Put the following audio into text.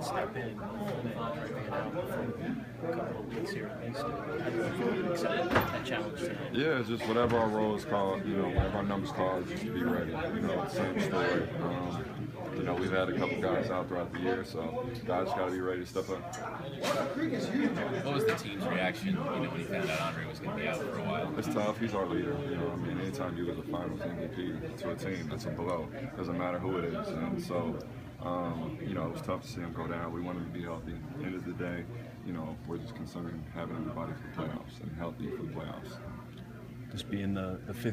can step in with Andre being out for a couple of weeks here at least. How do you feel accept that challenge tonight? Yeah, it's just whatever our role is called, you know, whatever our numbers called, just to be ready. You know, same story. Um, you know, we've had a couple guys out throughout the year, so guys got to be ready to step up. What was the team's reaction, you know, when he found out Andre was going to be out for a while? It's tough. He's our leader. You know, I mean, anytime you lose a Finals MVP to a team, that's a blow. Doesn't matter who it is. And so, um, you know, it was tough to see him go down. We want him to be healthy. The end of the day, you know, we're just concerned having everybody for the playoffs and healthy for the playoffs. Just being the, the fifth.